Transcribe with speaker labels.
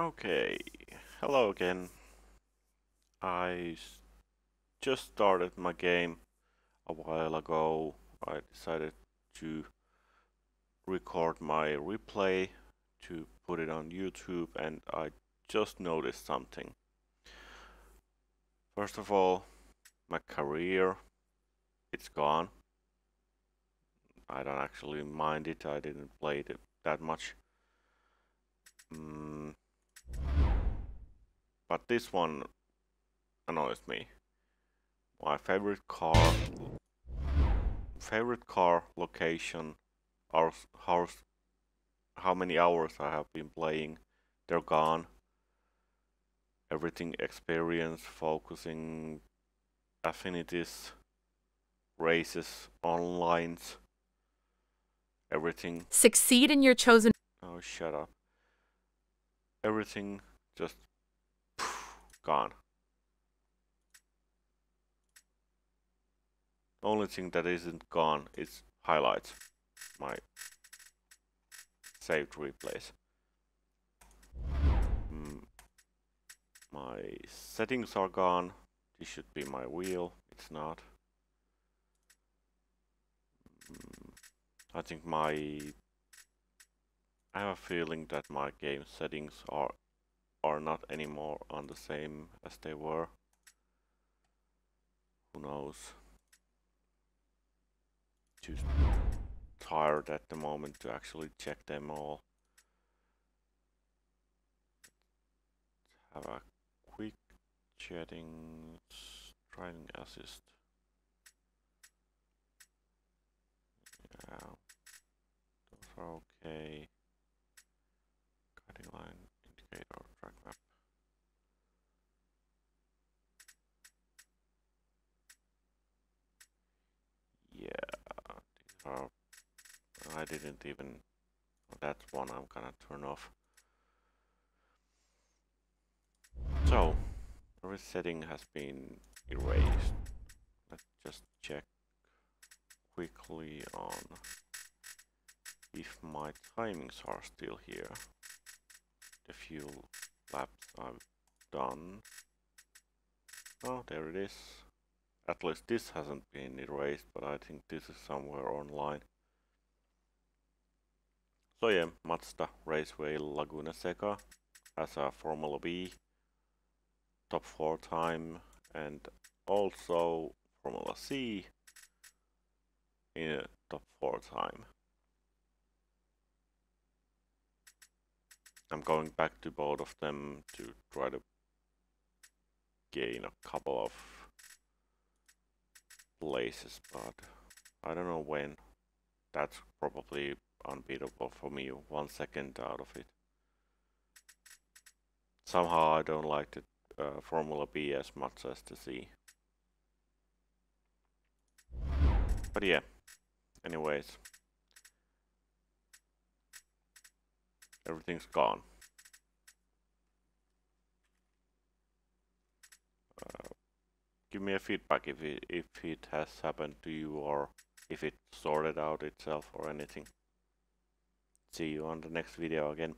Speaker 1: Okay, hello again. I just started my game a while ago. I decided to record my replay to put it on YouTube and I just noticed something. First of all, my career, it's gone. I don't actually mind it, I didn't play it that much. Mm. But this one annoys me. My favorite car, favorite car location, hours, hours, how many hours I have been playing, they're gone. Everything experience, focusing, affinities, races, online, everything.
Speaker 2: Succeed in your chosen.
Speaker 1: Oh, shut up. Everything just gone. Only thing that isn't gone is highlights. My saved replays. Mm. My settings are gone. This should be my wheel. It's not. Mm. I think my... I have a feeling that my game settings are are not anymore on the same as they were. Who knows? Too tired at the moment to actually check them all. Have a quick chatting driving assist. Yeah, those are I didn't even. That's one I'm gonna turn off. So, every setting has been erased. Let's just check quickly on if my timings are still here. The fuel laps I've done. Oh, there it is. At least this hasn't been erased, but I think this is somewhere online. So yeah, Mazda Raceway Laguna Seca as a Formula B top 4 time and also Formula C in a top 4 time. I'm going back to both of them to try to gain a couple of places, but I don't know when. That's probably unbeatable for me, one second out of it. Somehow I don't like the uh, Formula B as much as the C. But yeah, anyways. Everything's gone. Uh, give me a feedback if it, if it has happened to you or if it sorted out itself or anything. See you on the next video again.